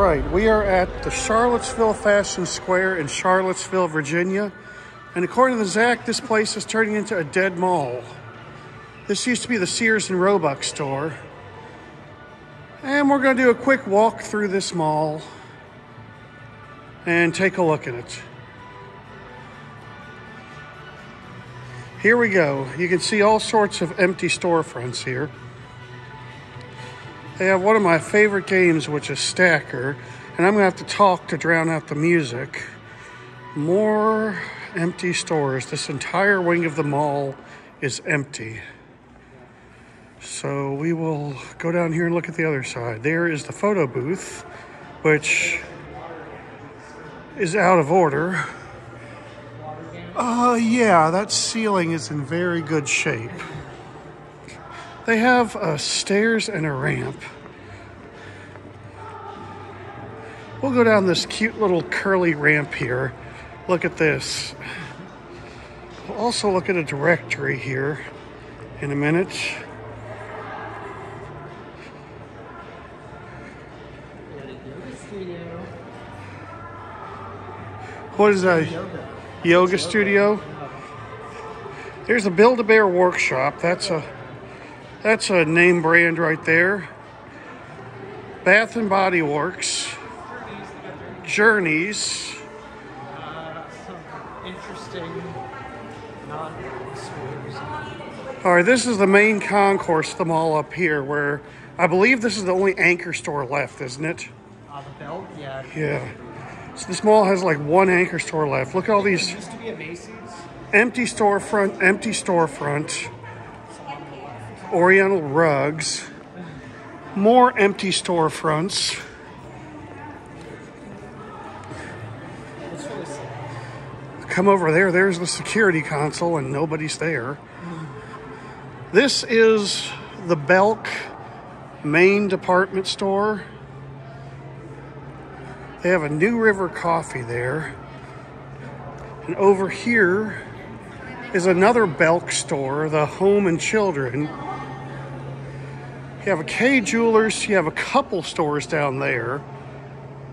right, we are at the Charlottesville Fashion Square in Charlottesville, Virginia. And according to Zach, this place is turning into a dead mall. This used to be the Sears and Roebuck store. And we're going to do a quick walk through this mall and take a look at it. Here we go. You can see all sorts of empty storefronts here. They have one of my favorite games, which is Stacker, and I'm to have to talk to drown out the music. More empty stores. This entire wing of the mall is empty. So we will go down here and look at the other side. There is the photo booth, which is out of order. Uh, yeah, that ceiling is in very good shape. They have uh, stairs and a ramp. We'll go down this cute little curly ramp here. Look at this. We'll also look at a directory here in a minute. What is that? Yoga studio. There's a Build-A-Bear workshop. That's a that's a name brand right there. Bath and Body Works. Journeys. Uh, some interesting. All right, this is the main concourse of the mall up here where I believe this is the only anchor store left, isn't it? Uh, the Belk, yeah. Yeah. So this mall has like one anchor store left. Look at all It these used to be a Macy's. empty storefront, empty storefront, Oriental rugs, more empty storefronts. Come over there, there's the security console, and nobody's there. This is the Belk main department store. They have a New River coffee there. And over here is another Belk store, the Home and Children. You have a Kay Jewelers, you have a couple stores down there,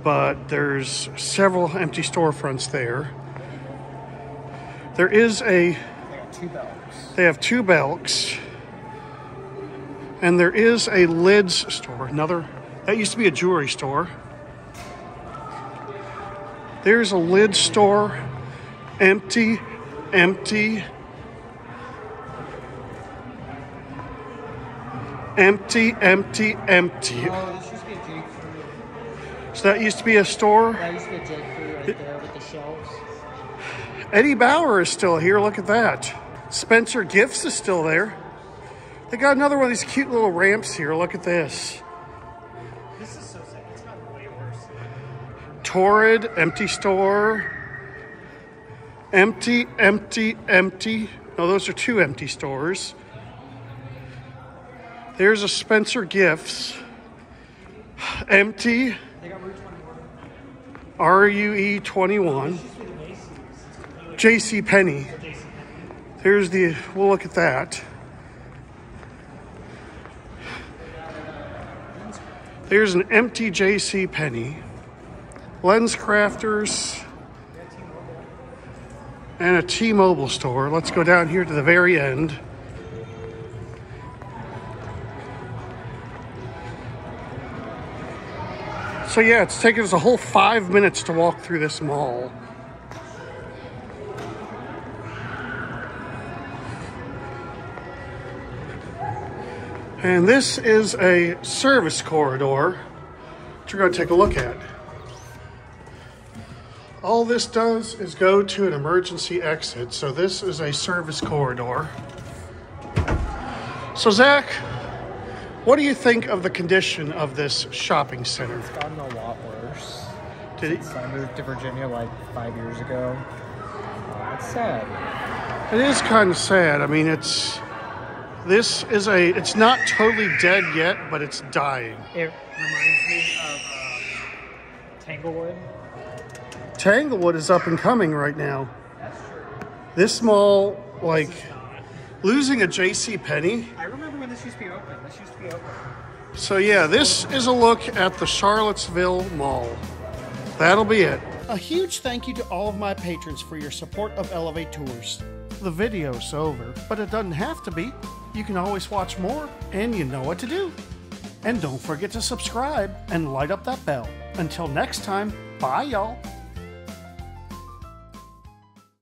but there's several empty storefronts there. There is a, They have two Belks, and there is a Lids store, another, that used to be a jewelry store. There's a Lids store, empty, empty, empty, empty, empty. Oh, this used to be a J. Crew. So that used to be a store. That used to be a right there with the shelves. Eddie Bauer is still here. Look at that. Spencer Gifts is still there. They got another one of these cute little ramps here. Look at this. This is so sad. It's gotten way worse. Torrid, empty store. Empty, empty, empty. No, those are two empty stores. There's a Spencer Gifts. Empty. They got Route 21. RUE 21. Used to be the Macy's. JC Penney. There's the, we'll look at that. There's an empty JC Penney. Lens Crafters. And a T-Mobile store. Let's go down here to the very end. So yeah, it's taken us a whole five minutes to walk through this mall. And this is a service corridor, which we're going to take a look at. All this does is go to an emergency exit. So this is a service corridor. So Zach, what do you think of the condition of this shopping center? It's gotten a lot worse. Did it, Since I moved to Virginia like five years ago. Uh, it's sad. it is kind of sad. I mean, it's this is a it's not totally dead yet, but it's dying. It reminds me of um, Tanglewood. Tanglewood is up and coming right now. That's true. This mall, like losing a J.C. Penney. I remember when this used to be open. This used to be open. So yeah, this is a look at the Charlottesville Mall. That'll be it. A huge thank you to all of my patrons for your support of elevaTOURS. The video's over, but it doesn't have to be. You can always watch more, and you know what to do. And don't forget to subscribe and light up that bell. Until next time, bye y'all.